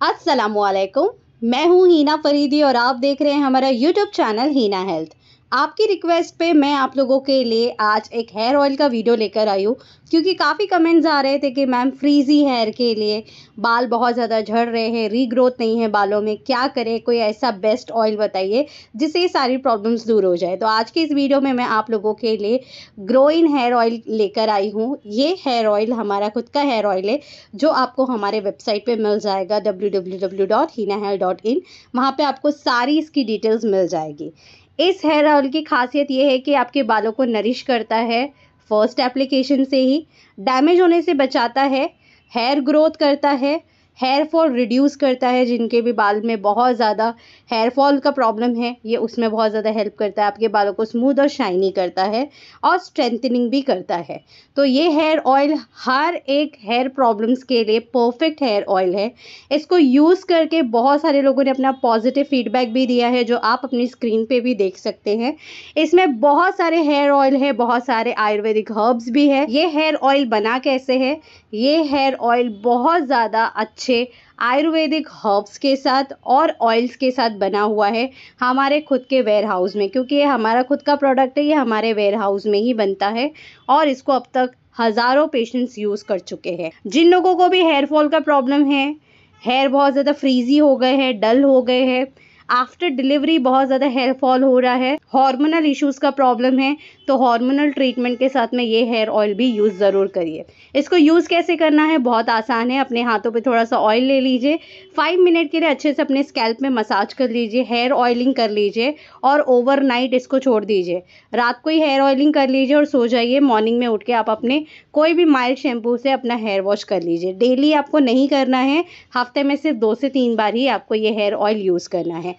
असलकुम मैं हूँ हीना फरीदी और आप देख रहे हैं हमारा यूट्यूब चैनल हीना हेल्थ। आपकी रिक्वेस्ट पे मैं आप लोगों के लिए आज एक हेयर ऑयल का वीडियो लेकर आई हूँ, क्योंकि काफ़ी कमेंट्स आ रहे थे कि मैम फ्रीजी हेयर के लिए बाल बहुत ज़्यादा झड़ रहे हैं रीग्रोथ नहीं है बालों में, क्या करें? कोई ऐसा बेस्ट ऑयल बताइए जिससे ये सारी प्रॉब्लम्स दूर हो जाए। तो आज के इस वीडियो में मैं आप लोगों के लिए ग्रो इन हेयर ऑयल लेकर आई हूँ। ये हेयर ऑयल हमारा खुद का हेयर ऑयल है, जो आपको हमारे वेबसाइट पर मिल जाएगा W W W dot Heena hair in वहाँ पर आपको सारी इसकी डिटेल्स मिल जाएगी। इस हेयर ऑयल की खासियत ये है कि आपके बालों को नरिश करता है फ़र्स्ट एप्लीकेशन से ही। डैमेज होने से बचाता है हेयर ग्रोथ करता है हेयर फॉल रिड्यूस करता है, जिनके भी बाल में बहुत ज़्यादा हेयर फॉल का प्रॉब्लम है, ये उसमें बहुत ज़्यादा हेल्प करता है, आपके बालों को स्मूथ और शाइनी करता है और स्ट्रेंथनिंग भी करता है। तो ये हेयर ऑयल हर एक हेयर प्रॉब्लम्स के लिए परफेक्ट हेयर ऑयल है। इसको यूज़ करके बहुत सारे लोगों ने अपना पॉजिटिव फीडबैक भी दिया है, जो आप अपनी स्क्रीन पे भी देख सकते हैं। इसमें बहुत सारे हेयर ऑयल है, बहुत सारे आयुर्वेदिक हर्ब्स भी है। ये हेयर ऑयल बना कैसे है? ये हेयर ऑयल बहुत ज़्यादा अच्छे आयुर्वेदिक हर्ब्स के साथ और ऑयल्स के साथ बना हुआ है हमारे खुद के वेयर हाउस में, क्योंकि ये हमारा खुद का प्रोडक्ट है, ये हमारे वेयर हाउस में ही बनता है और इसको अब तक हज़ारों पेशेंट्स यूज़ कर चुके हैं। जिन लोगों को भी हेयर फॉल का प्रॉब्लम है हेयर बहुत ज़्यादा फ्रीजी हो गए हैं डल हो गए हैं आफ्टर डिलीवरी बहुत ज़्यादा हेयर फॉल हो रहा है। हार्मोनल इश्यूज़ का प्रॉब्लम है तो हार्मोनल ट्रीटमेंट के साथ में ये हेयर ऑयल भी यूज़ ज़रूर करिए। इसको यूज़ कैसे करना है? बहुत आसान है, अपने हाथों पे थोड़ा सा ऑयल ले लीजिए। फाइव मिनट के लिए अच्छे से अपने स्कैल्प में मसाज कर लीजिए हेयर ऑयलिंग कर लीजिए और ओवरनाइट इसको छोड़ दीजिए। रात को ही हेयर ऑयलिंग कर लीजिए और सो जाइए। मॉर्निंग में उठ के आप अपने कोई भी माइल्ड शैम्पू से अपना हेयर वॉश कर लीजिए। डेली आपको नहीं करना है, हफ़्ते में सिर्फ़ दो से तीन बार ही आपको ये हेयर ऑयल यूज़ करना है।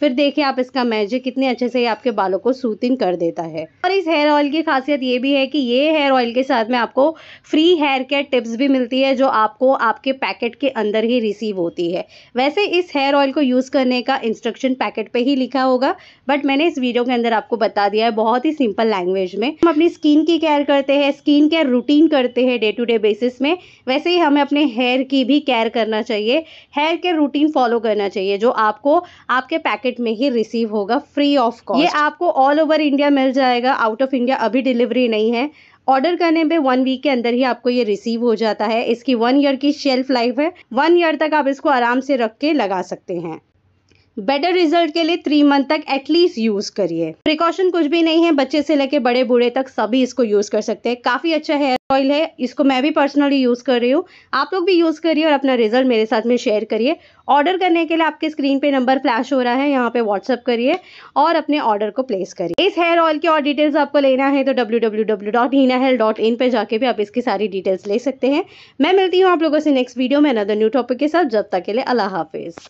फिर देखिए आप इसका मैजिक कितने अच्छे से आपके बालों को सूथिंग कर देता है। और इस हेयर ऑयल की खासियत ये भी है कि ये हेयर ऑयल के साथ में आपको फ्री हेयर केयर टिप्स भी मिलती है, जो आपको आपके पैकेट के अंदर ही रिसीव होती है। वैसे इस हेयर ऑयल को यूज़ करने का इंस्ट्रक्शन पैकेट पर ही लिखा होगा बट मैंने इस वीडियो के अंदर आपको बता दिया है बहुत ही सिंपल लैंग्वेज में। हम अपनी स्किन की केयर करते हैं स्किन केयर रूटीन करते हैं डे टू डे बेसिस में। वैसे ही हमें अपने हेयर की भी केयर करना चाहिए। हेयर केयर रूटीन फॉलो करना चाहिए, जो आपको आपके पैकेट मार्केट में ही रिसीव होगा फ्री ऑफ़ कॉस्ट ये आपको ऑल ओवर इंडिया मिल जाएगा आउट ऑफ़ इंडिया अभी डिलीवरी नहीं है. ऑर्डर करने पे वन वीक के अंदर ही आपको ये रिसीव हो जाता है. इसकी वन ईयर की शेल्फ लाइफ है. वन ईयर तक आप इसको आराम से रख के लगा सकते हैं. बेटर रिज़ल्ट के लिए थ्री मंथ तक एटलीस्ट यूज़ करिए। प्रिकॉशन कुछ भी नहीं है, बच्चे से लेके बड़े बूढ़े तक सभी इसको यूज़ कर सकते हैं। काफ़ी अच्छा हेयर ऑयल है, इसको मैं भी पर्सनली यूज़ कर रही हूँ। आप लोग भी यूज़ करिए और अपना रिज़ल्ट मेरे साथ में शेयर करिए। ऑर्डर करने के लिए आपके स्क्रीन पे नंबर फ्लैश हो रहा है, यहाँ पे व्हाट्सअप करिए और अपने ऑर्डर को प्लेस करिए। इस हेयर ऑयल की और डिटेल्स आपको लेना है तो डब्ल्यू पे जाके भी आप इसकी सारी डिटेल्स ले सकते हैं। मैं मिलती हूँ आप लोगों से नेक्स्ट वीडियो में अनदर न्यू टॉपिक के साथ। जब तक के लिए अल्लाह हाफिज़।